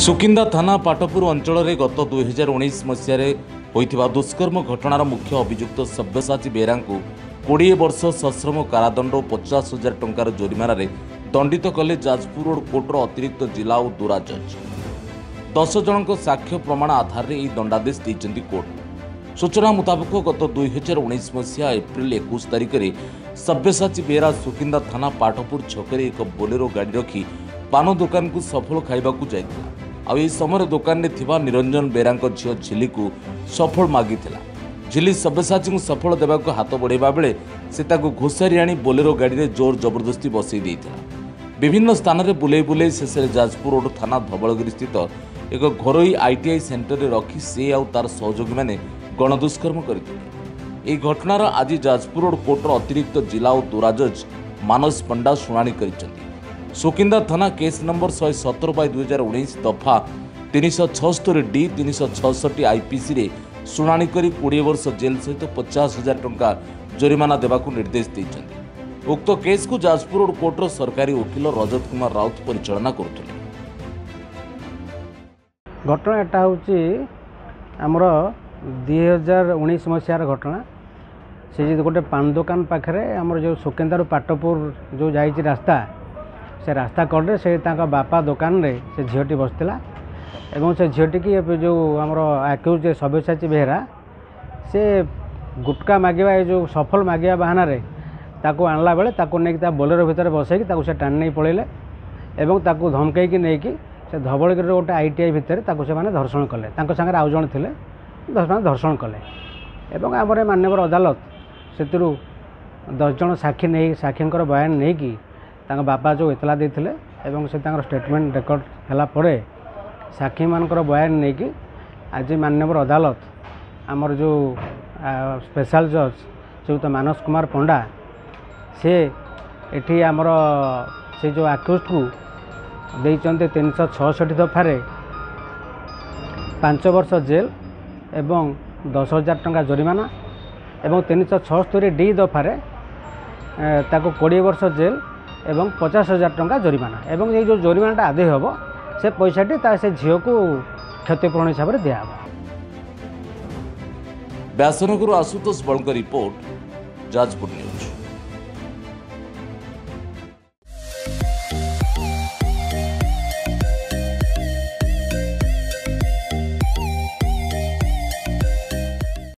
ସୁକିନ୍ଦା ଥାନା ପାଟପୁର ଅଞ୍ଚଳରେ ଗତ ଦୁଇହଜାର ଉଣେଇଶ ମସିହାରେ ହୋଇଥିବା ଦୁଷ୍କର୍ମ ଘଟଣାର ମୁଖ୍ୟ ଅଭିଯୁକ୍ତ ସବ୍ୟସାଚୀ ବେହେରାଙ୍କୁ କୋଡ଼ିଏ ବର୍ଷ ସଶ୍ରମ କାରାଦଣ୍ଡ ଓ ପଚାଶ ହଜାର ଟଙ୍କାର ଜୋରିମାନାରେ ଦଣ୍ଡିତ କଲେ ଯାଜପୁର ରୋଡ୍ କୋର୍ଟର ଅତିରିକ୍ତ ଜିଲ୍ଲା ଓ ଦୋରା ଜଜ୍। ଦଶ ଜଣଙ୍କ ସାକ୍ଷ୍ୟ ପ୍ରମାଣ ଆଧାରରେ ଏହି ଦଣ୍ଡାଦେଶ ଦେଇଛନ୍ତି କୋର୍ଟ। ସୂଚନା ମୁତାବକ ଗତ ଦୁଇହଜାର ଉଣେଇଶ ମସିହା ଏପ୍ରିଲ ଏକୋଇଶ ତାରିଖରେ ସବ୍ୟସାଚୀ ବେହେରା ସୁକିନ୍ଦା ଥାନା ପାଟପୁର ଛକରେ ଏକ ବୋଲେରୋ ଗାଡ଼ି ରଖି ପାନ ଦୋକାନକୁ ସଫଳ ଖାଇବାକୁ ଯାଇଥିଲା। ଆଉ ଏହି ସମୟରେ ଦୋକାନରେ ଥିବା ନିରଞ୍ଜନ ବେହେରାଙ୍କ ଝିଅ ଝିଲିକୁ ସଫଳ ମାଗିଥିଲା। ଝିଲି ସବ୍ୟସାଚୀଙ୍କୁ ସଫଳ ଦେବାକୁ ହାତ ବଢ଼ାଇବା ବେଳେ ସେ ତାକୁ ଘୋଷାରି ଆଣି ବୋଲେରୋ ଗାଡ଼ିରେ ଜୋର ଜବରଦସ୍ତି ବସାଇ ଦେଇଥିଲା। ବିଭିନ୍ନ ସ୍ଥାନରେ ବୁଲେଇ ବୁଲେଇ ଶେଷରେ ଯାଜପୁର ରୋଡ୍ ଥାନା ଧବଳଗିରି ସ୍ଥିତ ଏକ ଘରୋଇ ଆଇଟିଆଇ ସେଣ୍ଟରରେ ରଖି ସେ ଆଉ ତାର ସହଯୋଗୀମାନେ ଗଣଦୁଷ୍କର୍ମ କରିଥିଲେ। ଏହି ଘଟଣାର ଆଜି ଯାଜପୁର ରୋଡ୍ କୋର୍ଟର ଅତିରିକ୍ତ ଜିଲ୍ଲା ଓ ଦୋରା ଜଜ୍ ମାନସ ପଣ୍ଡା ଶୁଣାଣି କରିଛନ୍ତି। ସୁକିନ୍ଦା ଥାନା କେସ୍ ନମ୍ବର ଶହେ ସତର ବାଇ ଦୁଇହଜାର ଉଣେଇଶ ଦଫା ତିନିଶହ ଛଅସ୍ତରୀ ଡି ତିନିଶହ ଛଅଷଠି ଆଇପିସିରେ ଶୁଣାଣି କରି କୋଡ଼ିଏ ବର୍ଷ ଜେଲ୍ ସହିତ ପଚାଶ ହଜାର ଟଙ୍କା ଜୋରିମାନା ଦେବାକୁ ନିର୍ଦ୍ଦେଶ ଦେଇଛନ୍ତି। ଉକ୍ତ କେସ୍କୁ ଯାଜପୁର ରୋଡ୍ କୋର୍ଟର ସରକାରୀ ଓକିଲ ରଜତ କୁମାର ରାଉତ ପରିଚାଳନା କରୁଥିଲେ। ଘଟଣା ଏଟା ହେଉଛି ଆମର ଦୁଇ ହଜାର ଉଣେଇଶ ମସିହାର ଘଟଣା। ସେ ଯଦି ଗୋଟେ ପାନ ଦୋକାନ ପାଖରେ ଆମର ଯେଉଁ ସୁକେନ୍ଦାରୁ ପାଟପୁର ଯେଉଁ ଯାଇଛି ରାସ୍ତା ସେ ରାସ୍ତା କଡ଼ରେ ସେ ତାଙ୍କ ବାପା ଦୋକାନରେ ସେ ଝିଅଟି ବସିଥିଲା। ଏବଂ ସେ ଝିଅଟିକି ଏବେ ଯେଉଁ ଆମର ଆକ୍ୟୁଜ୍ ସବ୍ୟସାଚୀ ବେହେରା ସେ ଗୁଟକା ମାଗିବା ଏ ଯେଉଁ ସଫଲ ମାଗିବା ବାହାନାରେ ତାକୁ ଆଣିଲା ବେଳେ ତାକୁ ନେଇକି ତା ବୋଲେରୋ ଭିତରେ ବସେଇକି ତାକୁ ସେ ଟାଣି ନେଇ ପଳେଇଲେ ଏବଂ ତାକୁ ଧମକେଇକି ନେଇକି ସେ ଧବଳଗିରିର ଗୋଟେ ଆଇ ଟି ଆଇ ଭିତରେ ତାକୁ ସେମାନେ ଧର୍ଷଣ କଲେ। ତାଙ୍କ ସାଙ୍ଗରେ ଆଉ ଜଣେ ଥିଲେ ସେମାନେ ଧର୍ଷଣ କଲେ। ଏବଂ ଆମର ଏ ମାନ୍ୟବର ଅଦାଲତ ସେଥିରୁ ଦଶ ଜଣ ସାକ୍ଷୀ ନେଇ ସାକ୍ଷୀଙ୍କର ବୟାନ ନେଇକି ତାଙ୍କ ବାପା ଯେଉଁ ଏତଲା ଦେଇଥିଲେ ଏବଂ ସେ ତାଙ୍କର ଷ୍ଟେଟମେଣ୍ଟ ରେକର୍ଡ଼ ହେଲା ପରେ ସାକ୍ଷୀମାନଙ୍କର ବୟାନ ନେଇକି ଆଜି ମାନ୍ୟବର ଅଦାଲତ ଆମର ଯେଉଁ ସ୍ପେଶାଲ ଜଜ୍ ଶ୍ରୀଯୁକ୍ତ ମାନସ କୁମାର ପଣ୍ଡା ସେ ଏଠି ଆମର ସେ ଯେଉଁ ଆକ୍ୟୁଜ୍ଡକୁ ଦେଇଛନ୍ତି ତିନିଶହ ଛଅଷଠି ଦଫାରେ ପାଞ୍ଚ ବର୍ଷ ଜେଲ୍ ଏବଂ ଦଶ ହଜାର ଟଙ୍କା ଜୋରିମାନା ଏବଂ ତିନିଶହ ଛଅସ୍ତରୀ ଡି ଦଫାରେ ଏ, ତାକୁ କୋଡ଼ିଏ ବର୍ଷ ଜେଲ୍ ଏବଂ ପଚାଶ ହଜାର ଟଙ୍କା ଜୋରିମାନା ଏବଂ ଏଇ ଯେଉଁ ଜୋରିମାନାଟା ଆଦାୟ ହେବ ସେ ପଇସାଟି ତା ସେ ଝିଅକୁ କ୍ଷତିପୂରଣ ହିସାବରେ ଦିଆହେବ ବ୍ୟାସନଗରରୁ ଆଶୁତୋଷ ବଳଙ୍କ ରିପୋର୍ଟ ଯାଜପୁର ନ୍ୟୁଜ୍